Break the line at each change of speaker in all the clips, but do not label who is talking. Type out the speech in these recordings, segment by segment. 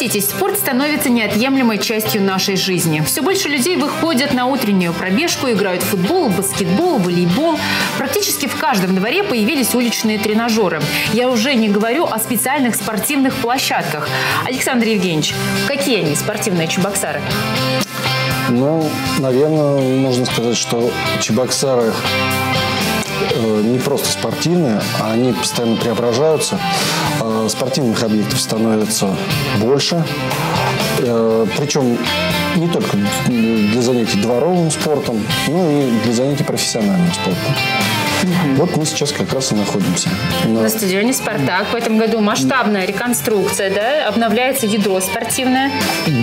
Согласитесь, спорт становится неотъемлемой частью нашей жизни. Все больше людей выходят на утреннюю пробежку, играют в футбол, баскетбол, волейбол. Практически в каждом дворе появились уличные тренажеры. Я уже не говорю о специальных спортивных площадках. Александр Евгеньевич, какие они, спортивные чебоксары?
Ну, наверное, можно сказать, что Чебоксары э, не просто спортивные, а они постоянно преображаются. Спортивных объектов становится больше. Э, причем не только для занятий дворовым спортом, но и для занятий профессиональным спортом. Угу. Вот мы сейчас как раз и находимся.
На, на стадионе «Спартак». В этом году масштабная реконструкция, да? Обновляется ядро спортивное.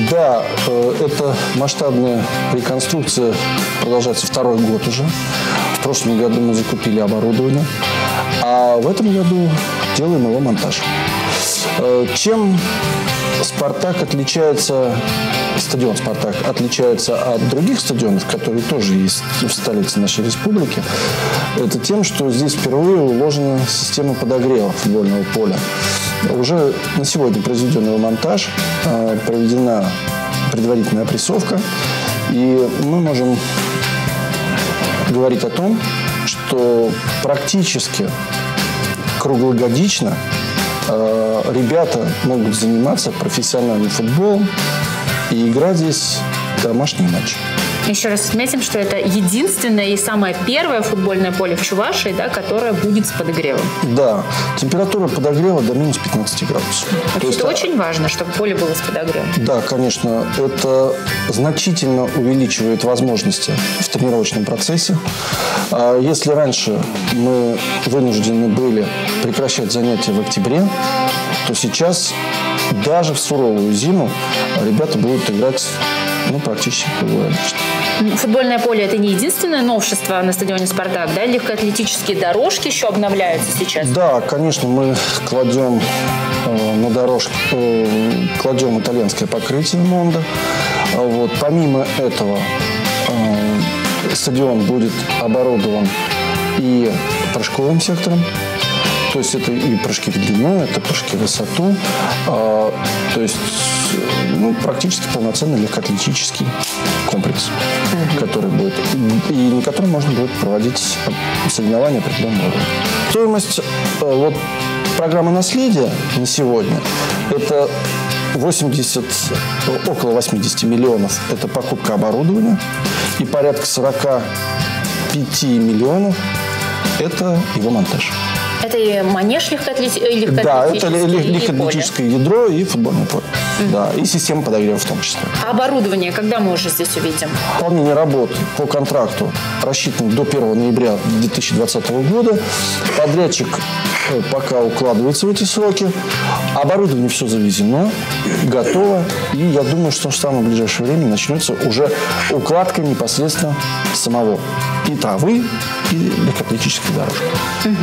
Да, э, это масштабная реконструкция продолжается второй год уже. В прошлом году мы закупили оборудование, а в этом году делаем его монтаж. Э, чем «Спартак» отличается стадион «Спартак» отличается от других стадионов, которые тоже есть в столице нашей республики, это тем, что здесь впервые уложена система подогрева футбольного поля. Уже на сегодня произведен его монтаж, а, проведена предварительная опрессовка, и мы можем говорить о том, что практически круглогодично ребята могут заниматься профессиональным футболом и играть здесь домашний матч.
Еще раз отметим, что это единственное и самое первое футбольное поле в Чувашии, да, которое будет с подогревом.
Да. Температура подогрева до минус 15 градусов.
Это, есть, очень важно, чтобы поле было с подогревом.
Да, конечно. Это значительно увеличивает возможности в тренировочном процессе. А если раньше мы вынуждены были прекращать занятия в октябре, то сейчас даже в суровую зиму ребята будут играть ну, практически круглогодично.
Футбольное поле – это не единственное новшество на стадионе «Спартак», да? Легкоатлетические дорожки еще обновляются сейчас?
Да, конечно, мы кладем э, на дорожку, э, кладем итальянское покрытие Монда. Вот. Помимо этого, э, стадион будет оборудован и прыжковым сектором, то есть это и прыжки в длину, это прыжки в высоту. А, то есть ну, практически полноценный легкоатлетический комплекс, угу. который будет, и на котором можно будет проводить соревнования определенного уровня. Стоимость э, вот, программы наследия на сегодня это 80, около 80 миллионов – это покупка оборудования, и порядка 45 миллионов – это его монтаж.
Это и манеж легкоатлетический,
Да, это легкоатлетическое ядро и футбольное поле. Mm-hmm. Да, и система подогрева в том числе.
А оборудование когда мы уже здесь увидим?
Выполнение работы по контракту рассчитано до 1 ноября 2020 года. Подрядчик э, пока укладывается в эти сроки. Оборудование все завезено, готово. И я думаю, что в самое ближайшее время начнется уже укладка непосредственно самого и травы, и легкоатлетической дорожки.
Угу.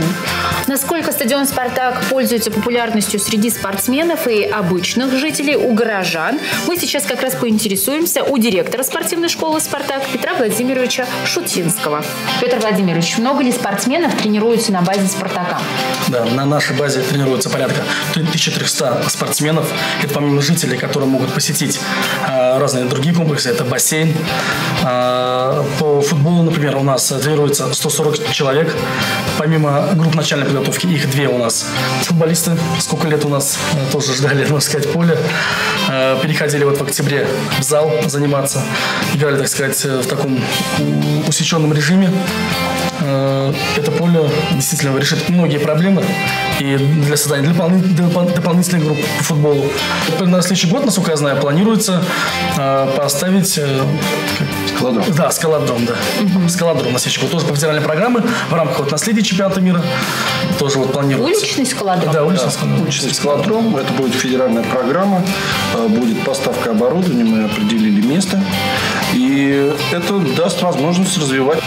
Насколько стадион «Спартак» пользуется популярностью среди спортсменов и обычных жителей, у горожан, мы сейчас как раз поинтересуемся у директора спортивной школы «Спартак» Петра Владимировича Шутинского. Петр Владимирович, много ли спортсменов тренируются на базе «Спартака»?
Да, на нашей базе тренируется порядка 1300 спортсменов. Это помимо жителей, которые могут посетить э, разные другие комплексы. Это бассейн. Э, по футболу, например, у нас тренируется 140 человек. Помимо групп начальной подготовки, их две у нас футболисты. Сколько лет у нас э, тоже ждали, можно сказать, поле. Э, переходили вот в октябре в зал заниматься. Играли, так сказать, в таком усеченном режиме. Э, это поле действительно решит многие проблемы и для создания дополнительных групп по футболу. На следующий год, насколько я знаю, планируется поставить
Скалодром.
Да, скалодром, да. Угу. Скалодром на следующий год. Тоже по федеральной программе в рамках вот наследия чемпионата мира. Тоже вот планируется.
Уличный скалодром?
Да, уличный скалодром.
Уличный скалодром. Это будет федеральная программа. Э, будет поставка оборудования. Мы определили место. И это даст возможность развивать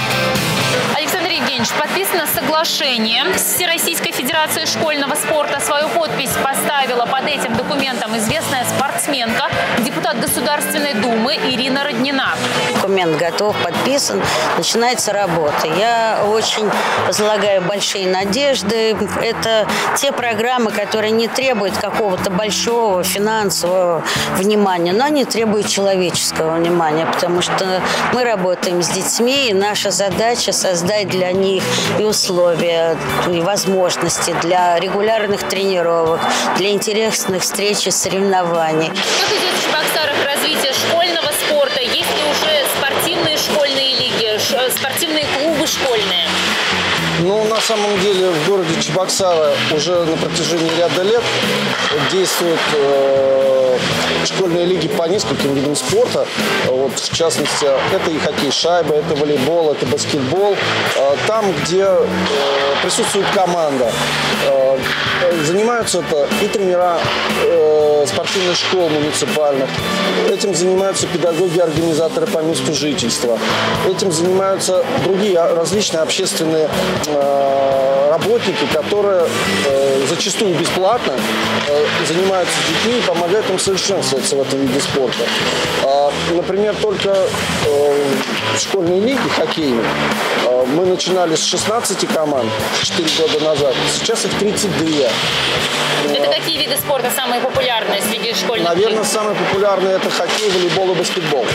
Евгеньевич, подписано соглашение с Всероссийской Федерацией школьного спорта. Свою подпись поставила под этим документом известная спортсменка, депутат Государственной Думы Ирина Роднина.
Документ готов, подписан, начинается работа. Я очень возлагаю большие надежды. Это те программы, которые не требуют какого-то большого финансового внимания, но они требуют человеческого внимания, потому что мы работаем с детьми, и наша задача создать для них и условия, и возможности для регулярных тренировок, для интересных встреч и соревнований.
Как идет в Чебоксарах развитие школьного спорта? Есть ли уже спортивные школьные лиги, спортивные клубы школьные?
Ну, на самом деле, в городе Чебоксара уже на протяжении ряда лет действуют э, школьные лиги по нескольким видам спорта. Вот, в частности, это и хоккей шайба, это волейбол, это баскетбол. Э, там, где э, присутствует команда. Занимаются это и тренера спортивных школ муниципальных. Этим занимаются педагоги, организаторы по месту жительства. Этим занимаются другие различные общественные работники, которые э, зачастую бесплатно э, занимаются с детьми и помогают им совершенствоваться в этом виде спорта. А, например, только школьные лиги хоккейные мы начинали с 16 команд 4 года назад, сейчас их 32.
Это какие виды спорта самые популярные среди школьных
Наверное, лиг? самые популярные это хоккей, волейбол и баскетбол.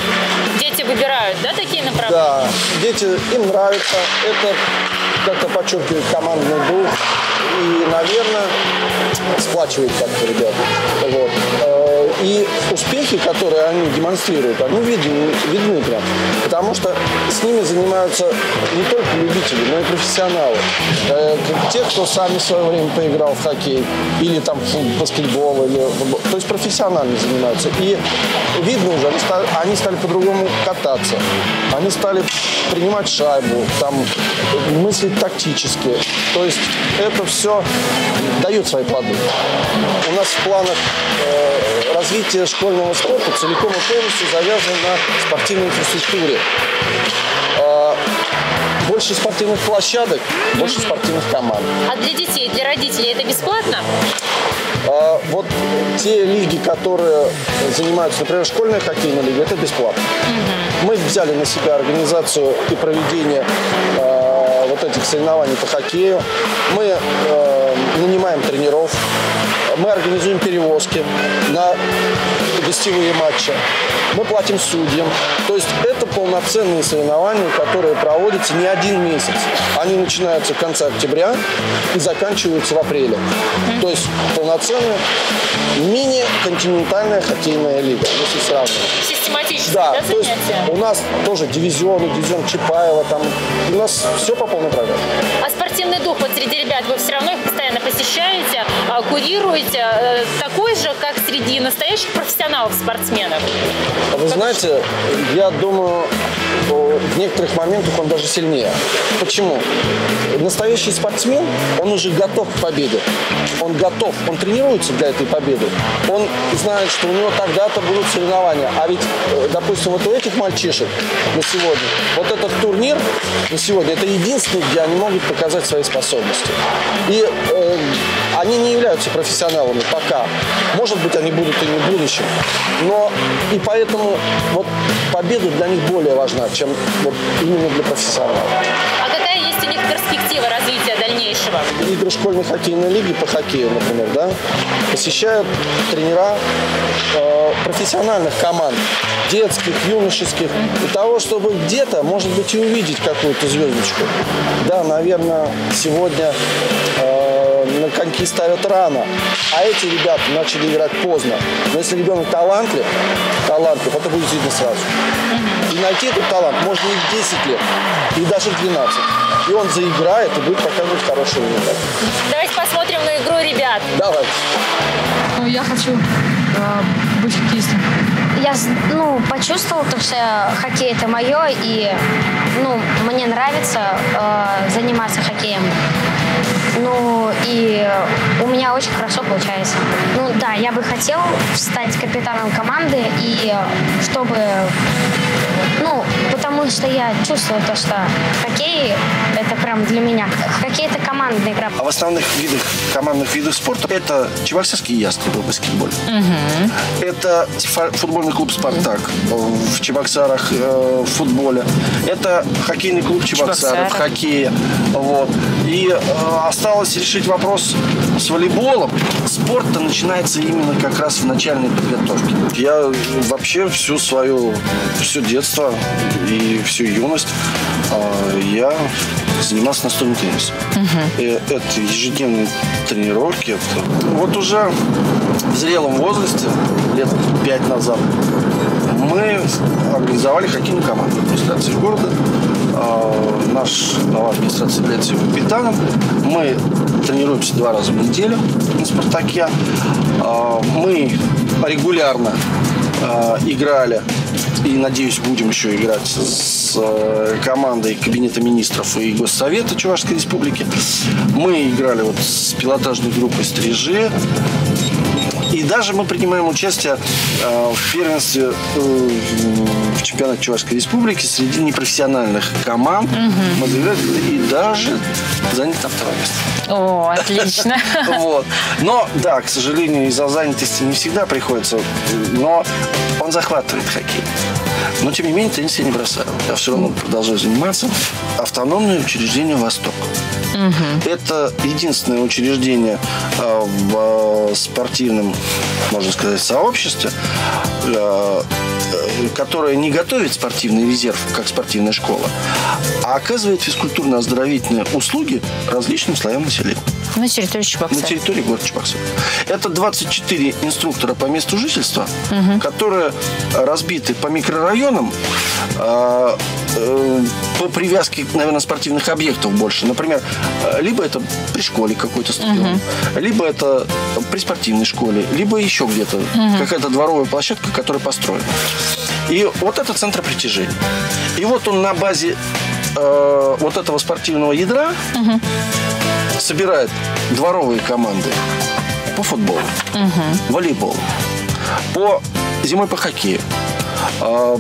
Дети выбирают, да, такие направления?
Да, дети, им нравится. Это как-то подчеркивает командный дух и, наверное, сплачивает как-то ребят. Вот. И успехи, которые они демонстрируют, они видны, видны прям. Потому что с ними занимаются не только любители, но и профессионалы. Э, те, кто сами в свое время поиграл в хоккей, или там в баскетбол, или то есть профессионально занимаются. И видно уже, они стали, они стали по-другому кататься. Они стали принимать шайбу, там мыслить тактически. То есть это все дает свои плоды. У нас в планах э, развития школьного спорта целиком и полностью завязано на спортивной инфраструктуре. Э, больше спортивных площадок, больше спортивных команд.
А для детей, для родителей это бесплатно?
А, вот те лиги, которые занимаются, например, школьная хоккейная лига, это бесплатно. Угу. Мы взяли на себя организацию и проведение э, вот этих соревнований по хоккею. Мы э, нанимаем тренеров, мы организуем перевозки на гостевые матчи, мы платим судьям. То есть это полноценные соревнования, которые проводятся не один месяц. Они начинаются в конце октября и заканчиваются в апреле. То есть полноценная мини-континентальная хоккейная лига, если
сравнивать. Систематически, да, да
то есть у нас тоже дивизионы, дивизион Чапаева, там у нас все по полной программе.
А спортивный дух вот среди ребят, вы все равно их посещаете, а, курируете, э, такой же, как среди настоящих профессионалов спортсменов?
Вы знаете, я думаю, в некоторых моментах он даже сильнее. Почему? Настоящий спортсмен, он уже готов к победе. Он готов, он тренируется для этой победы. Он знает, что у него тогда-то будут соревнования. А ведь, э, допустим, вот у этих мальчишек на сегодня, вот этот турнир на сегодня, это единственный, где они могут показать свои способности. И э, они не являются профессионалами пока. Может быть, они будут и не в будущем. Но и поэтому вот победа для них более важна, чем вот именно для профессионалов.
А какая есть у них перспектива развития дальнейшего?
Игры школьной хоккейной лиги по хоккею, например, да, посещают тренера э, профессиональных команд, детских, юношеских, для того, чтобы где-то, может быть, и увидеть какую-то звездочку. Да, наверное, сегодня э, на коньки ставят рано, а эти ребята начали играть поздно. Но если ребенок талантлив, талантлив, это будет видно сразу. И найти этот талант можно и в 10 лет, и даже в 12. И он заиграет и будет показывать хороший результат.
Давайте посмотрим на игру ребят.
Давайте.
Ну, я хочу э, быть хоккеистом.
Я ну, почувствовал, то, что хоккей это мое, и ну, мне нравится э, заниматься хоккеем. Ну, и у меня очень хорошо получается. Ну, да, я бы хотел стать капитаном команды, и чтобы... Ну, потому что я чувствую то, что хоккей – это прям для меня. Хоккей – это командная игра.
А в основных видах, командных видах спорта это Чебоксарский ястребы в баскетболе. Это футбольный клуб «Спартак» в Чебоксарах э, в футболе. Это хоккейный клуб Чебоксары в
Чебоксарах.
хоккее. Вот. И э, осталось решить вопрос с волейболом. Спорт-то начинается именно как раз в начальной подготовке. Я вообще всю свою, все детство и всю юность э, я занимался настольным теннисом. И это ежедневные тренировки. Это- Вот уже в зрелом возрасте, лет пять назад, мы организовали хоккейную команду администрации города. А, Наш глава администрации является капитаном. Мы тренируемся два раза в неделю на «Спартаке». А, Мы регулярно а, играли и, надеюсь, будем еще играть с э, командой Кабинета министров и Госсовета Чувашской Республики. Мы играли вот с пилотажной группой «Стрижи». И даже мы принимаем участие э, в первенстве э, в чемпионате Чувашской Республики среди непрофессиональных команд. Заиграли и даже заняли там второе место.
О, отлично.
Вот. Но, да, к сожалению, из-за занятости не всегда приходится. Но он захватывает хоккей. Но, тем не менее, теннис я не бросаю. Я все равно продолжаю заниматься. Автономное учреждение «Восток». Это единственное учреждение э, в э, спортивном, можно сказать, сообществе, э, которое не готовит спортивный резерв, как спортивная школа, а оказывает физкультурно-оздоровительные услуги различным слоям населения
На территории
на
Чебоксар.
территории города Чебоксар. Это 24 инструктора по месту жительства, которые разбиты по микрорайонам, э, э, по привязке, наверное, спортивных объектов больше. Например, э, либо это при школе какой-то стадион, либо это при спортивной школе, либо еще где-то какая-то дворовая площадка, которая построена. И вот это центр притяжения. И вот он на базе э, вот этого спортивного ядра собирает дворовые команды по футболу, волейболу, по зимой по хоккею, а,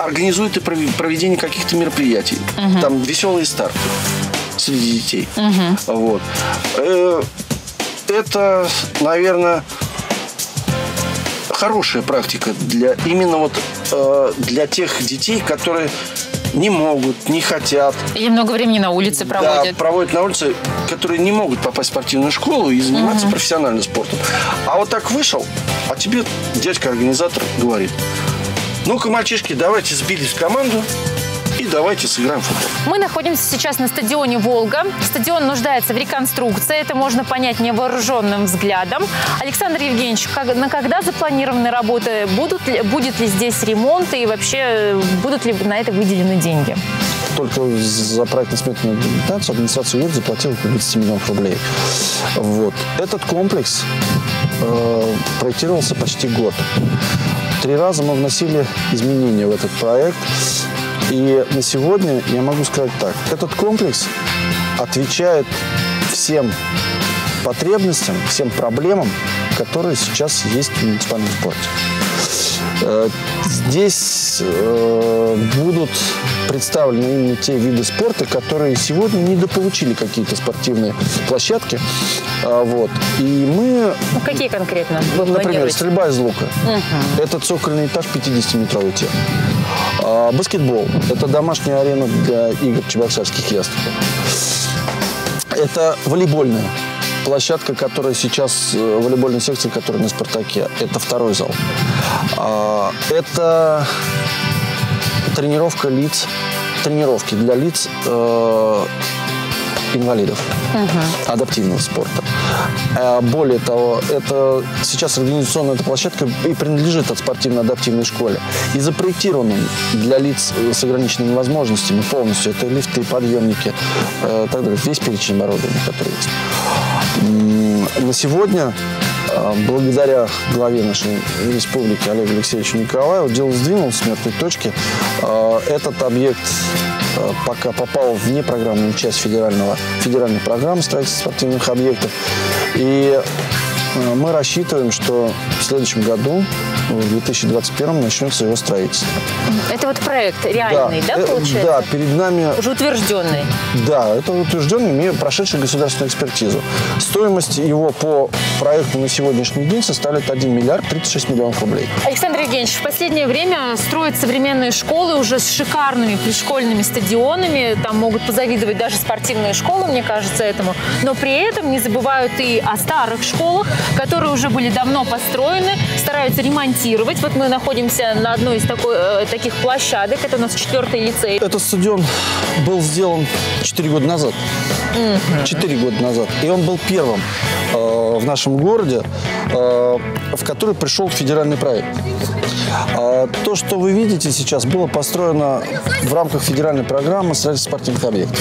организует и проведение каких-то мероприятий, там веселые старты среди детей. Вот. Э, Это, наверное, хорошая практика для именно вот э, для тех детей, которые не могут, не хотят,
И много времени на улице
да,
проводят.
проводят на улице, которые не могут попасть в спортивную школу и заниматься профессиональным спортом. А вот так вышел, а тебе дядька-организатор говорит, ну-ка, мальчишки, давайте сбились в команду и давайте сыграем в футбол.
Мы находимся сейчас на стадионе «Волга». Стадион нуждается в реконструкции. Это можно понять невооруженным взглядом. Александр Евгеньевич, как- на когда запланированы работы? Будут ли, будет ли здесь ремонт и вообще будут ли на это выделены деньги?
Только за проектно-сметную документацию администрация города заплатила около 20 миллионов рублей. Вот. Этот комплекс э, проектировался почти год. Три раза мы вносили изменения в этот проект. И на сегодня я могу сказать так. Этот комплекс отвечает всем потребностям, всем проблемам, которые сейчас есть в муниципальном спорте. Э, Здесь э, будут представлены именно те виды спорта, которые сегодня недополучили какие-то спортивные площадки. А, Вот. И мы,
Ну, какие конкретно вы
например, стрельба из лука. Это цокольный этаж 50-метровый тем. А, Баскетбол. Это домашняя арена для игр чебоксарских ястребов. Это волейбольная площадка, которая сейчас, э, волейбольная секция, которая на «Спартаке». Это второй зал. А, Это тренировка лиц, тренировки для лиц э, инвалидов адаптивного спорта. Э, Более того, это сейчас организационная эта площадка и принадлежит от спортивно-адаптивной школе. И запроектирована для лиц с ограниченными возможностями полностью. Это лифты, подъемники, э, так далее. Весь перечень оборудования, который есть. На сегодня, э, благодаря главе нашей республики Олегу Алексеевичу Николаеву, дело сдвинулось с мертвой точки. Э, Этот объект
э, пока попал в непрограммную часть федерального, федеральной программы строительства спортивных объектов. И мы рассчитываем, что в следующем году, в 2021 начнется его строительство.
Это вот проект реальный, да,
э,
получается?
Да, перед нами
Уже утвержденный.
да, это утвержденный, имея прошедший государственную экспертизу. Стоимость его по проекту на сегодняшний день составляет 1 миллиард 36 миллионов рублей.
Александр Евгеньевич, в последнее время строят современные школы уже с шикарными пришкольными стадионами. Там могут позавидовать даже спортивные школы, мне кажется, этому. Но при этом не забывают и о старых школах, которые уже были давно построены, стараются ремонтировать. Вот мы находимся на одной из такой, э, таких площадок. Это у нас четвертый лицей.
Этот стадион был сделан 4 года назад. 4 года назад. И он был первым э, в нашем городе, э, в который пришел федеральный проект. А то, что вы видите сейчас, было построено в рамках федеральной программы строительства спортивных объектов.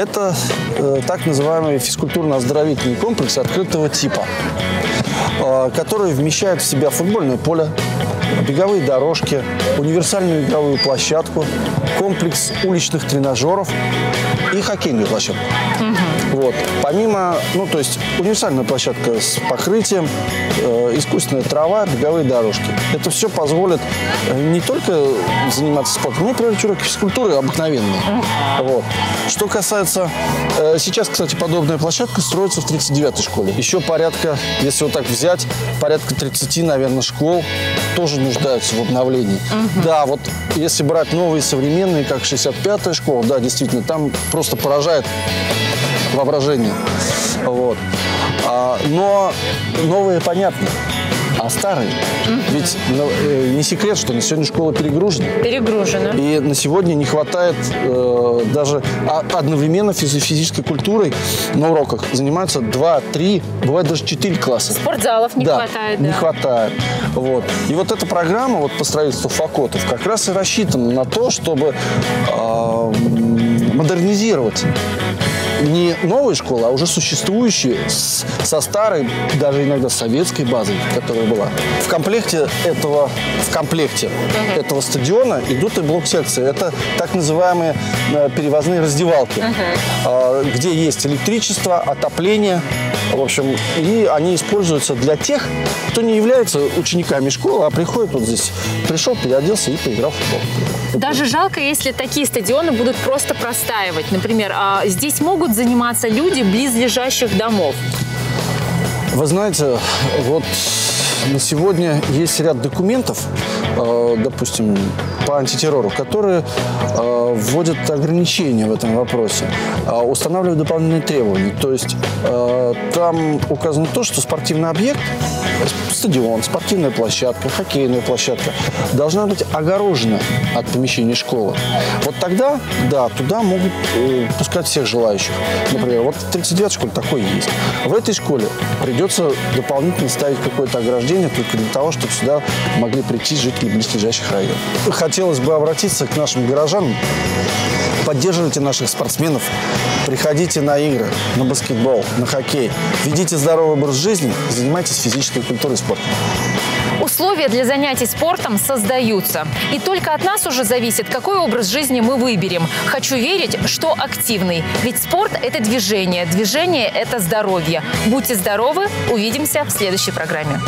Это э, так называемый физкультурно-оздоровительный комплекс открытого типа, э, который вмещает в себя футбольное поле, беговые дорожки, универсальную игровую площадку, комплекс уличных тренажеров и хоккейную площадку. Вот. Помимо, ну, то есть универсальная площадка с покрытием, э, искусственная трава, беговые дорожки. Это все позволит э, не только заниматься спортом, но и проводить уроки физкультуры обыкновенные. Вот. Что касается... э, сейчас, кстати, подобная площадка строится в 39-й школе. Еще порядка, если вот так взять, порядка 30, наверное, школ тоже нуждаются в обновлении. Да, вот если брать новые современные, как 65-я школа, да, действительно, там просто поражает воображение. Вот. А, но новые понятно. А старые? Ведь ну, э, не секрет, что на сегодня школа перегружена.
Перегружено.
И на сегодня не хватает э, даже а- одновременно физи- физической культурой на уроках занимаются 2, 3, бывает даже 4 класса.
Спортзалов не
да,
хватает,
не
да.
хватает. Вот. И вот эта программа вот, по строительству факотов как раз и рассчитана на то, чтобы а, м, модернизировать не новые школы, а уже существующие с- со старой, даже иногда советской базой, которая была. В комплекте этого, в комплекте этого стадиона идут и блок-секции. Это так называемые э, перевозные раздевалки, а, где есть электричество, отопление, в общем, и они используются для тех, кто не является учениками школы, а приходит вот здесь, пришел, переоделся и поиграл в футбол.
Даже жалко, если такие стадионы будут просто простаивать. Например, а здесь могут заниматься люди близлежащих домов.
Вы знаете, вот на сегодня есть ряд документов, допустим, по антитеррору, которые э, вводят ограничения в этом вопросе, э, устанавливают дополнительные требования. То есть э, там указано то, что спортивный объект, стадион, спортивная площадка, хоккейная площадка должна быть огорожена от помещения школы. Вот тогда, да, туда могут э, пускать всех желающих. Например, вот в 39 школе такое есть. В этой школе придется дополнительно ставить какое-то ограждение только для того, чтобы сюда могли прийти жители близлежащих районов. Хотелось бы обратиться к нашим горожанам. Поддерживайте наших спортсменов, приходите на игры, на баскетбол, на хоккей, ведите здоровый образ жизни, занимайтесь физической культурой и спортом.
Условия для занятий спортом создаются. И только от нас уже зависит, какой образ жизни мы выберем. Хочу верить, что активный. Ведь спорт – это движение. Движение – это здоровье. Будьте здоровы. Увидимся в следующей программе.